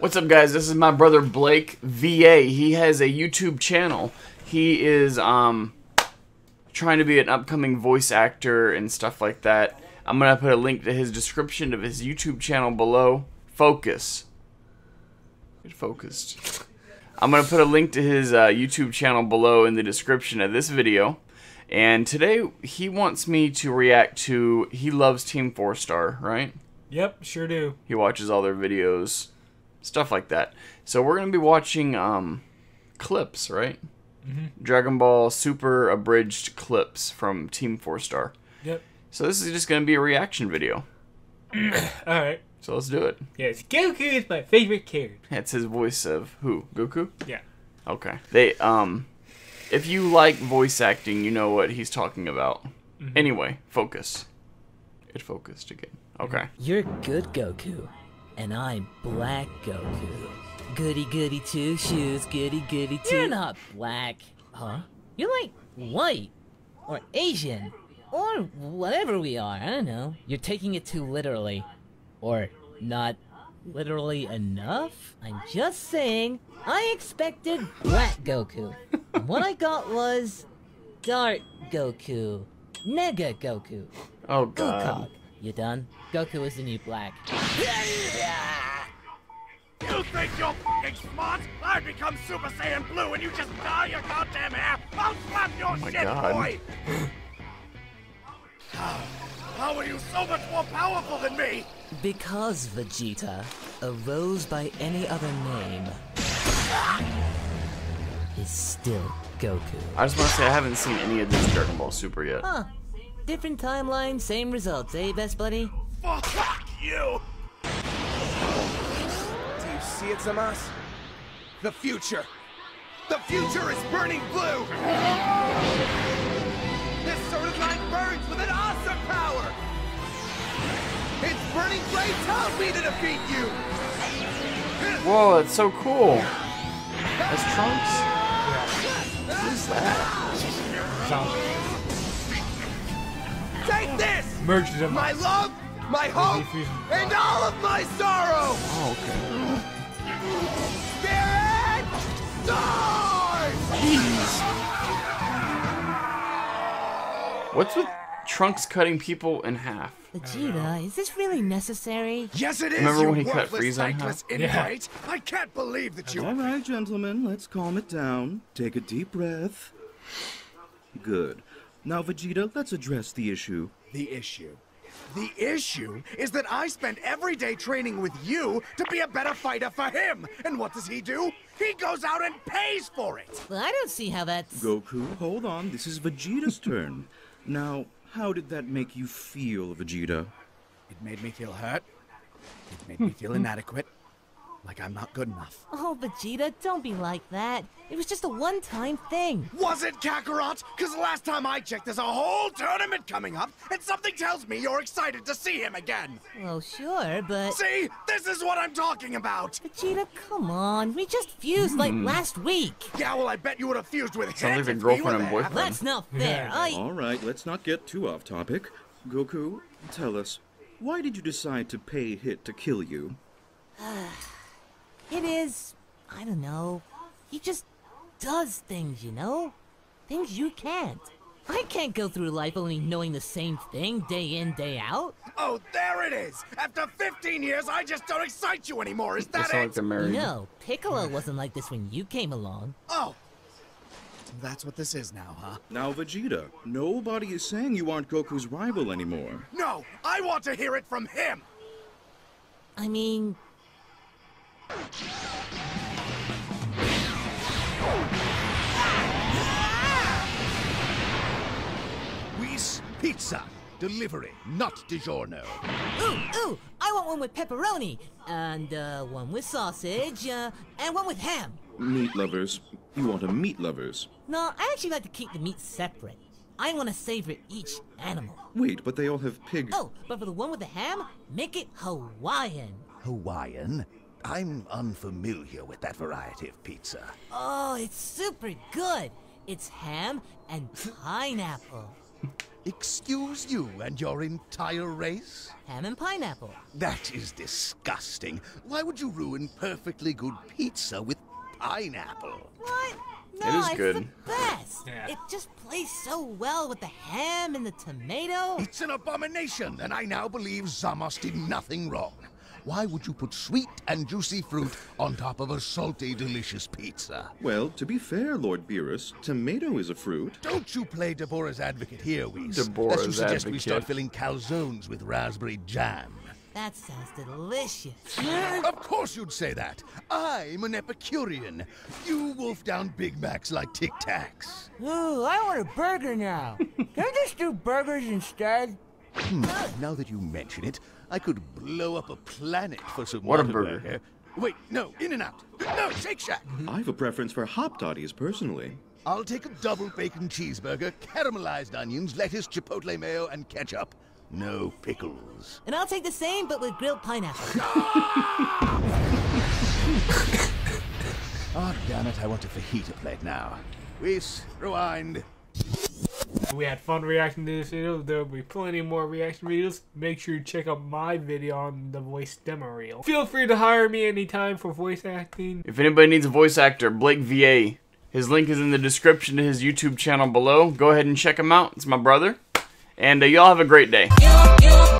What's up, guys? This is my brother Blake VA. He has a YouTube channel. He is um trying to be an upcoming voice actor and stuff like that. I'm gonna put a link to his description of his YouTube channel below. Focus. Get focused. I'm gonna put a link to his uh, YouTube channel below in the description of this video. And today he wants me to react to. He loves Team Four Star, right? Yep, sure do. He watches all their videos, stuff like that. So we're gonna be watching um, clips, right? Mm-hmm. Dragon Ball Super abridged clips from Team Four Star. Yep. So this is just gonna be a reaction video. Alright. So let's do it. Yes, Goku is my favorite character. That's his voice of who? Goku. Yeah. Okay. They um, if you like voice acting, you know what he's talking about. Mm-hmm. Anyway, focus. It focused again. Okay. You're good Goku, and I'm black Goku. Goody goody two shoes, goody goody two. You're not black, huh? You're like white, or Asian, or whatever we are. I don't know. You're taking it too literally, or not literally enough. I'm just saying. I expected black Goku. And what I got was dark Goku, Nega Goku. Oh God. You done? Goku is the new black. You think you're f***ing smart? I become Super Saiyan Blue and you just dye your goddamn hair! I'll slap your oh my shit, God. boy! How are you so much more powerful than me? Because Vegeta, a rose by any other name, is still Goku. I just want to say I haven't seen any of this Dragon Ball Super yet. Huh. Different timeline, same results, eh, best buddy? Fuck you! Do you see it, Zamas? The future! The future is burning blue! This sword line burns with an awesome power! Its burning blade tells me to defeat you! Whoa, that's so cool. That's Trunks. Who's that? Sounds Take this! merged them. My love, my hope, and all of my sorrow! Oh, okay. Spirit! Source! What's with Trunks cutting people in half? Vegeta, is this really necessary? Yes, it is, Remember you when he cut worthless, Frieza in thankless half? ingrate! I can't believe that you... All right, gentlemen, let's calm it down. Take a deep breath. Good. Now, Vegeta, let's address the issue. The issue. The issue is that I spend every day training with you to be a better fighter for him. And what does he do? He goes out and pays for it. Well, I don't see how that's. Goku, hold on. This is Vegeta's turn. Now, how did that make you feel, Vegeta? It made me feel hurt. It made me feel inadequate. Like I'm not good enough. Oh, Vegeta, don't be like that. It was just a one time thing. Was it, Kakarot? Because the last time I checked, there's a whole tournament coming up, and something tells me you're excited to see him again. Well, sure, but. See? This is what I'm talking about. Vegeta, come on. We just fused like hmm. last week. Yeah, well, I bet you would have fused with Sounds him. like the girlfriend and boyfriend. That's not fair. I. All right, let's not get too off topic. Goku, tell us, why did you decide to pay Hit to kill you? It is. I don't know. He just does things, you know? Things you can't. I can't go through life only knowing the same thing day in, day out. Oh, there it is. After 15 years, I just don't excite you anymore. Is that sound it? like. No, Piccolo wasn't like this when you came along. Oh. That's what this is now, huh? Now, Vegeta, nobody is saying you aren't Goku's rival anymore. No, I want to hear it from him. I mean, Whis Pizza. Delivery, not DiGiorno. ooh, ooh, I want one with pepperoni, and uh, one with sausage, uh, and one with ham. Meat lovers. You want a meat lovers. No, I actually like to keep the meat separate. I want to savor each animal. Wait, but they all have pig. Oh, but for the one with the ham, make it Hawaiian. Hawaiian? I'm unfamiliar with that variety of pizza. Oh, it's super good. It's ham and pineapple. Excuse you and your entire race? Ham and pineapple. That is disgusting. Why would you ruin perfectly good pizza with pineapple? What? No, It is it's good. the best. Yeah. It just plays so well with the ham and the tomato. It's an abomination, and I now believe Zamos did nothing wrong. Why would you put sweet and juicy fruit on top of a salty, delicious pizza? Well, to be fair, Lord Beerus, tomato is a fruit. Don't you play Deborah's advocate here, Whis. Deborah's Lest you suggest we start filling calzones with raspberry jam. That sounds delicious. Of course you'd say that. I'm an Epicurean. You wolf down Big Macs like Tic Tacs. Ooh, I want a burger now. Can I just do burgers instead? Hmm, now that you mention it, I could blow up a planet for some What a Whataburger. burger. Wait, no, In-N-Out. No, Shake Shack. I've a preference for Hopdoddy's, personally. I'll take a double bacon cheeseburger, caramelized onions, lettuce, chipotle mayo, and ketchup. No pickles. And I'll take the same, but with grilled pineapple. Oh, damn it, I want a fajita plate now. Whis, rewind. We had fun reacting to this video. There will be plenty more reaction videos. Make sure you check out my video on the voice demo reel. Feel free to hire me anytime for voice acting. If anybody needs a voice actor, Blake VA. His link is in the description to his YouTube channel below. Go ahead and check him out. It's my brother. And uh, y'all have a great day. You, you,